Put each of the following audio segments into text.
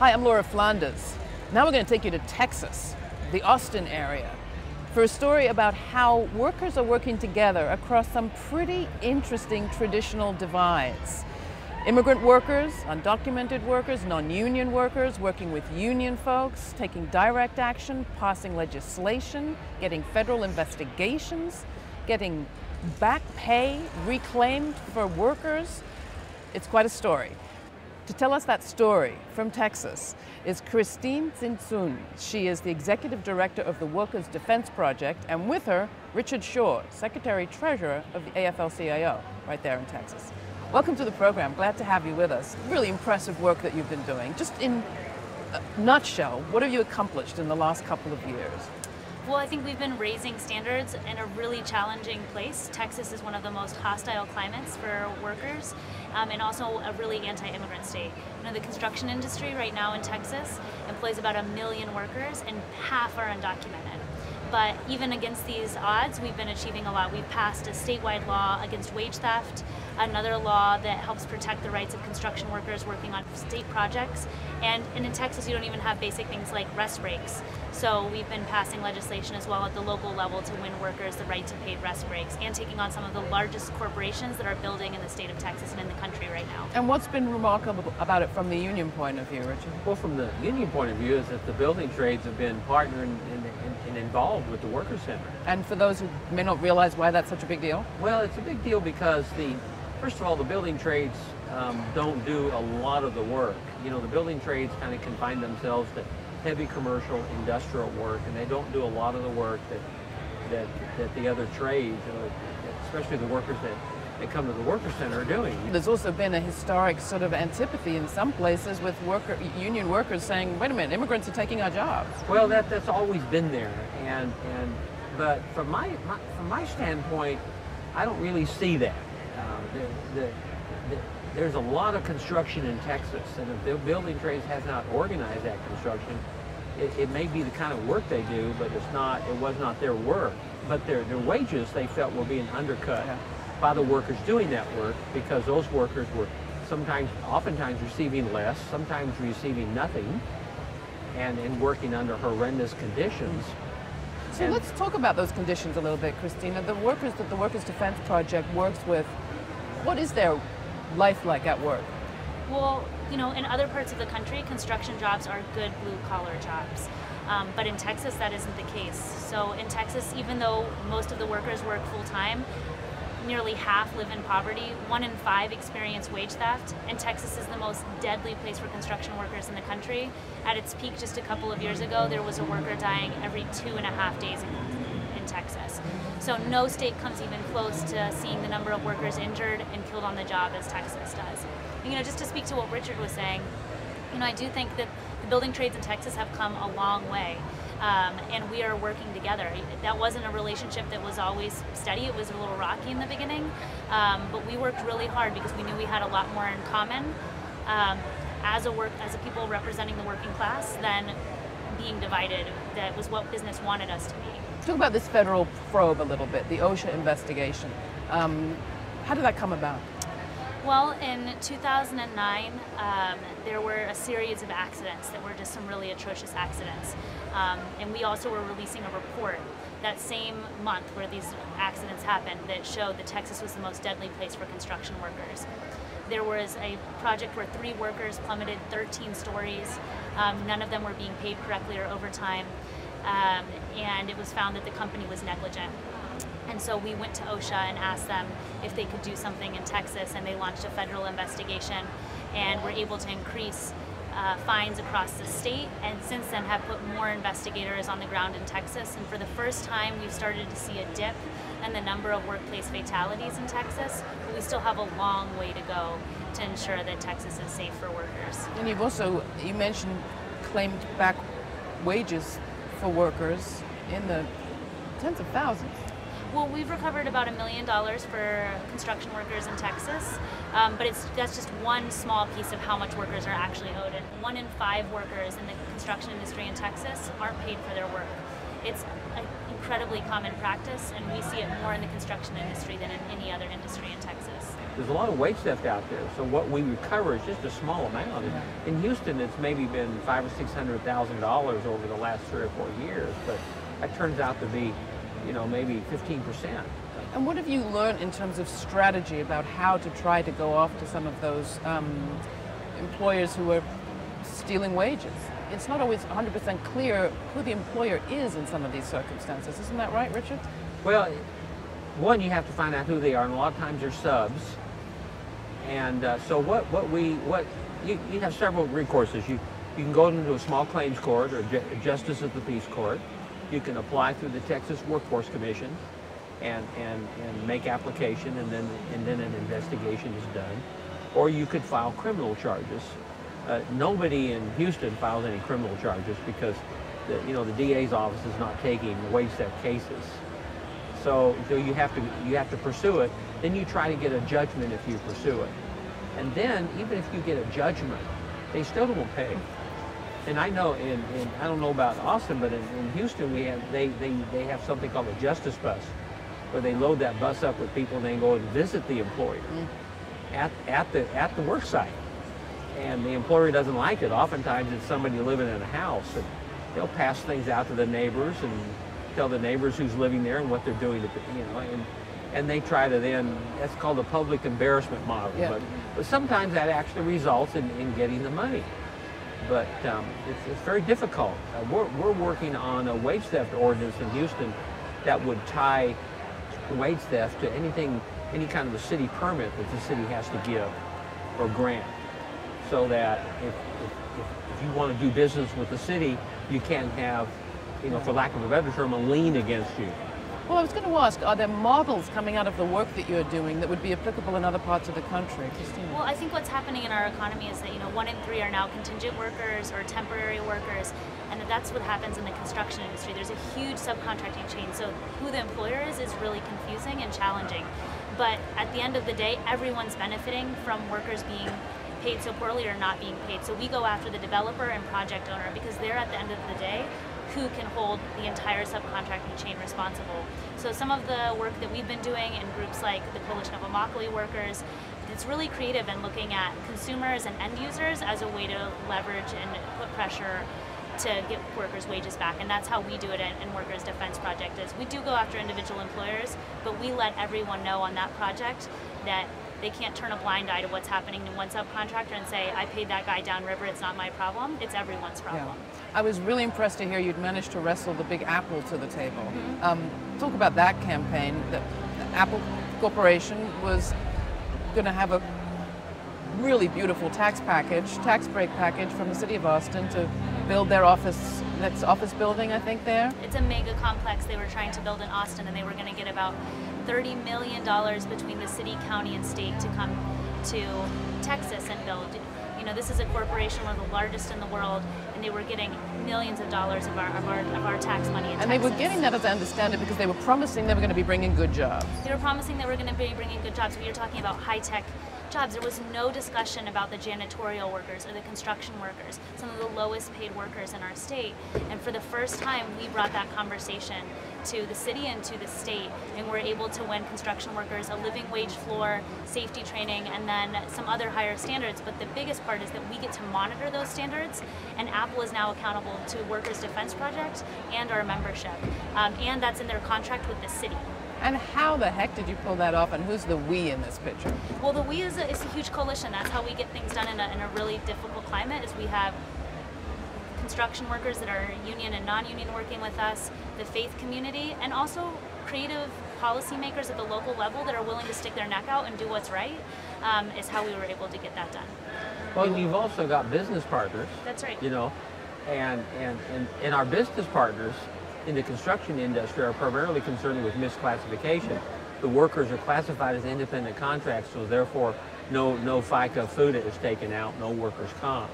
Hi, I'm Laura Flanders. Now we're going to take you to Texas, the Austin area, for a story about how workers are working together across some pretty interesting traditional divides. Immigrant workers, undocumented workers, non-union workers, working with union folks, taking direct action, passing legislation, getting federal investigations, getting back pay reclaimed for workers. It's quite a story. To tell us that story from Texas is Christine Tzintzun. She is the executive director of the Workers' Defense Project, and with her, Richard Shaw, secretary treasurer of the AFL-CIO, right there in Texas. Welcome to the program. Glad to have you with us. Really impressive work that you've been doing. Just in a nutshell, what have you accomplished in the last couple of years? Well, I think we've been raising standards in a really challenging place. Texas is one of the most hostile climates for workers um, and also a really anti-immigrant state. You know, the construction industry right now in Texas employs about a million workers and half are undocumented. But even against these odds, we've been achieving a lot. We've passed a statewide law against wage theft, another law that helps protect the rights of construction workers working on state projects. And, and in Texas, you don't even have basic things like rest breaks. So we've been passing legislation as well at the local level to win workers the right to paid rest breaks and taking on some of the largest corporations that are building in the state of Texas and in the country right now. And what's been remarkable about it from the union point of view, Richard? Well, from the union point of view is that the building trades have been partnering and, and, and involved with the Workers' Center. And for those who may not realize why that's such a big deal? Well, it's a big deal because the First of all, the building trades um, don't do a lot of the work. You know, the building trades kind of confine themselves to heavy commercial, industrial work, and they don't do a lot of the work that that, that the other trades, especially the workers that, that come to the worker Center are doing. There's also been a historic sort of antipathy in some places with worker, union workers saying, wait a minute, immigrants are taking our jobs. Well, that, that's always been there. And, and, but from my, my, from my standpoint, I don't really see that. Uh, the, the, the, there's a lot of construction in Texas, and if the building trades has not organized that construction, it, it, may be the kind of work they do, but it's not. It was not their work, but their their wages they felt were being undercut yeah. by the workers doing that work because those workers were sometimes, oftentimes receiving less, sometimes receiving nothing, and and working under horrendous conditions. So and let's talk about those conditions a little bit, Cristina. The workers that the Workers Defense Project works with, what is their life like at work? Well, you know, in other parts of the country, construction jobs are good blue collar jobs. Um, but in Texas, that isn't the case. So in Texas, even though most of the workers work full time, nearly half live in poverty, one in five experience wage theft, and Texas is the most deadly place for construction workers in the country. At its peak just a couple of years ago, there was a worker dying every two and a half days in, Texas. So no state comes even close to seeing the number of workers injured and killed on the job as Texas does. You know, just to speak to what Richard was saying, you know, I do think that the building trades in Texas have come a long way um, and we are working together. That wasn't a relationship that was always steady. It was a little rocky in the beginning, um, but we worked really hard because we knew we had a lot more in common um, as a work as a people representing the working class than being divided. That was what business wanted us to be. Talk about this federal probe a little bit, the OSHA investigation. Um, how did that come about? Well, in 2009, um, there were a series of accidents that were just some really atrocious accidents. Um, and we also were releasing a report that same month where these accidents happened that showed that Texas was the most deadly place for construction workers. There was a project where three workers plummeted 13 stories. Um, none of them were being paid correctly or overtime. Um, and it was found that the company was negligent. And so we went to OSHA and asked them if they could do something in Texas, and they launched a federal investigation and were able to increase uh, fines across the state and since then have put more investigators on the ground in Texas and for the first time we've started to see a dip in the number of workplace fatalities in Texas but we still have a long way to go to ensure that Texas is safe for workers. And you've also, you mentioned claimed back wages for workers in the tens of thousands. Well, we've recovered about a million dollars for construction workers in Texas, um, but it's that's just one small piece of how much workers are actually owed. And one in five workers in the construction industry in Texas aren't paid for their work. It's incredibly common practice, and we see it more in the construction industry than in any other industry in Texas. There's a lot of wage theft out there, so what we recover is just a small amount. In Houston, it's maybe been five or six hundred thousand dollars over the last three or four years, but that turns out to be, you know, maybe 15 percent. And what have you learned in terms of strategy about how to try to go after some of those um, employers who are stealing wages? It's not always 100% clear who the employer is in some of these circumstances. Isn't that right, Richard? Well, one, you have to find out who they are, and a lot of times they're subs. And uh, so what, what we, what, you, you have several recourses. You, you can go into a small claims court or ju- justice of the peace court. You can apply through the Texas Workforce Commission and, and, and make application and then, and then an investigation is done. Or you could file criminal charges. Uh, nobody in Houston files any criminal charges because the, you know, the DA's office is not taking wage theft cases. So, so you have to you have to pursue it. Then you try to get a judgment if you pursue it. And then even if you get a judgment, they still don't pay. And I know in, in I don't know about Austin, but in, in Houston we have they, they, they have something called a justice bus where they load that bus up with people and they go and visit the employer at, at the at the work site. And the employer doesn't like it. Oftentimes it's somebody living in a house and they'll pass things out to the neighbors and tell the neighbors who's living there and what they're doing to you know and and they try to then that's called the public embarrassment model. Yeah. But, but sometimes that actually results in, in getting the money. But um, it's, it's very difficult. Uh, we're, we're working on a wage theft ordinance in Houston that would tie wage theft to anything, any kind of a city permit that the city has to give or grant. So that if, if, if, if you want to do business with the city, you can't have, you know, for lack of a better term, a lien against you. Well, I was going to ask, are there models coming out of the work that you're doing that would be applicable in other parts of the country? Cristina? Well, I think what's happening in our economy is that you know one in three are now contingent workers or temporary workers, and that that's what happens in the construction industry. There's a huge subcontracting chain, so who the employer is is really confusing and challenging. But at the end of the day, everyone's benefiting from workers being paid so poorly or not being paid. So we go after the developer and project owner because they're at the end of the day who can hold the entire subcontracting chain responsible. So some of the work that we've been doing in groups like the Coalition of Immokalee Workers, it's really creative in looking at consumers and end users as a way to leverage and put pressure to get workers' wages back. And that's how we do it in, in Workers' Defense Project is we do go after individual employers, but we let everyone know on that project that they can't turn a blind eye to what's happening to one subcontractor and say, I paid that guy downriver, it's not my problem. It's everyone's problem. Yeah. I was really impressed to hear you'd managed to wrestle the big Apple to the table. Um, talk about that campaign. The Apple Corporation was going to have a really beautiful tax package, tax break package from the city of Austin to build their office, next office building, I think, there. It's a mega complex they were trying to build in Austin, and they were going to get about $30 million between the city, county, and state to come to Texas and build. You know, this is a corporation, one of the largest in the world, and they were getting millions of dollars of our, of our, of our tax money in And they were getting that, as I understand it, because they were promising they were going to be bringing good jobs. They were promising they were going to be bringing good jobs. We were talking about high tech jobs. There was no discussion about the janitorial workers or the construction workers, some of the lowest paid workers in our state. And for the first time, we brought that conversation to the city and to the state, and we're able to win construction workers a living wage floor, safety training, and then some other higher standards. But the biggest part is that we get to monitor those standards, and Apple is now accountable to Workers Defense Project and our membership, um, and that's in their contract with the city. And how the heck did you pull that off? And who's the we in this picture? Well, the We is a, is a huge coalition. That's how we get things done in a, in a really difficult climate. Is we have construction workers that are union and non-union working with us, the faith community, and also creative policymakers at the local level that are willing to stick their neck out and do what's right. Um, is how we were able to get that done. Well, you've also got business partners. That's right. You know, and and and, and our business partners in the construction industry are primarily concerned with misclassification. The workers are classified as independent contracts, so therefore no no FICA FUTA is taken out, no workers comp.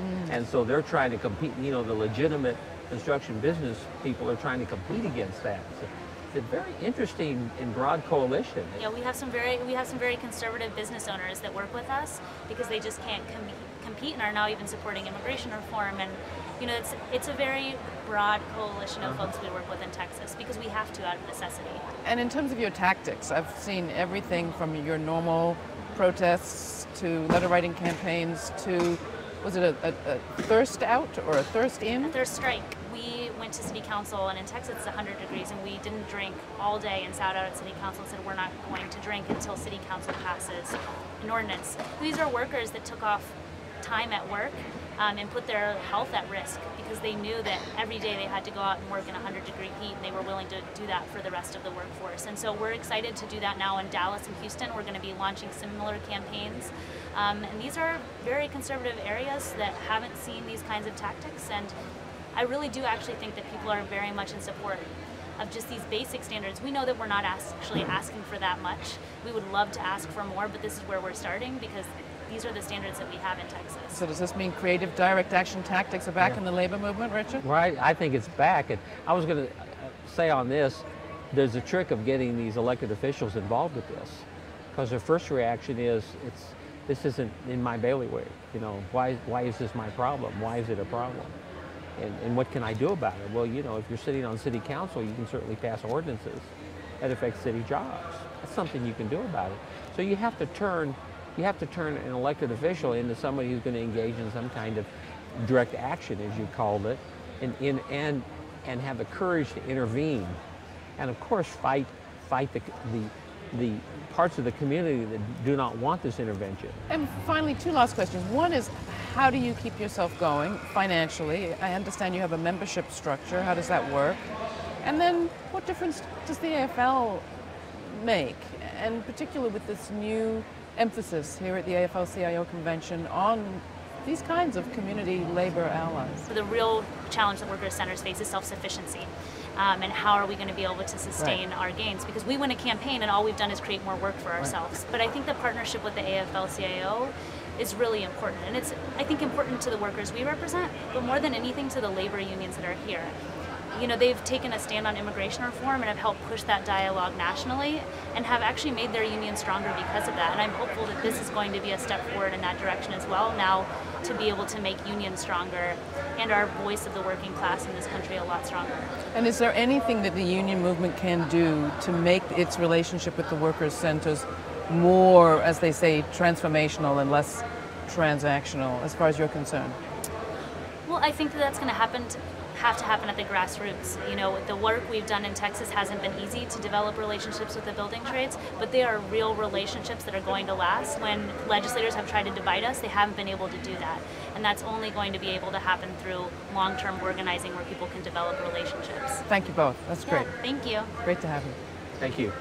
Mm. And so they're trying to compete, you know, the legitimate construction business people are trying to compete against that. So it's a very interesting and broad coalition. Yeah, we have some very we have some very conservative business owners that work with us because they just can't com- compete and are now even supporting immigration reform and you know it's it's a very broad coalition of uh-huh. folks we work with in Texas because we have to out of necessity. And in terms of your tactics, I've seen everything from your normal protests to letter writing campaigns to, was it a, a, a thirst out or a thirst in? A thirst strike. We went to city council, and in Texas it's 100 degrees, and we didn't drink all day and sat out at city council and said we're not going to drink until city council passes an ordinance. These are workers that took off time at work um, and put their health at risk because they knew that every day they had to go out and work in 100 degree heat and they were willing to do that for the rest of the workforce. And so we're excited to do that now in Dallas and Houston. We're going to be launching similar campaigns. Um, and these are very conservative areas that haven't seen these kinds of tactics. And I really do actually think that people are very much in support of just these basic standards. We know that we're not actually asking for that much. We would love to ask for more, but this is where we're starting because these are the standards that we have in Texas. So does this mean creative direct action tactics are back yeah. in the labor movement, Richard? Right, I think it's back. And I was going to uh, say on this, there's a trick of getting these elected officials involved with this. Because their first reaction is, it's this isn't in my bailiwick. You know, why, why is this my problem? Why is it a problem? And, and what can I do about it? Well, you know, if you're sitting on city council, you can certainly pass ordinances that affect city jobs. That's something you can do about it. So you have to turn you have to turn an elected official into somebody who's going to engage in some kind of direct action, as you called it, and, in, and, and have the courage to intervene. And of course, fight, fight the, the, the parts of the community that do not want this intervention. And finally, two last questions. One is, how do you keep yourself going financially? I understand you have a membership structure. How does that work? And then, what difference does the AFL make? And particularly with this new emphasis here at the AFL-CIO convention on these kinds of community labor allies. The real challenge that workers' centers face is self-sufficiency. Um, and how are we going to be able to sustain right. our gains? Because we win a campaign and all we've done is create more work for ourselves. Right. But I think the partnership with the AFL-CIO is really important. And it's, I think, important to the workers we represent, but more than anything to the labor unions that are here you know, they've taken a stand on immigration reform and have helped push that dialogue nationally and have actually made their union stronger because of that. And I'm hopeful that this is going to be a step forward in that direction as well now to be able to make unions stronger and our voice of the working class in this country a lot stronger. And is there anything that the union movement can do to make its relationship with the workers' centers more, as they say, transformational and less transactional as far as you're concerned? Well, I think that that's going to happen have to happen at the grassroots. You know, the work we've done in Texas hasn't been easy to develop relationships with the building trades, but they are real relationships that are going to last. When legislators have tried to divide us, they haven't been able to do that. And that's only going to be able to happen through long-term organizing where people can develop relationships. Thank you both. That's yeah, great. Thank you. Great to have you. Thank you.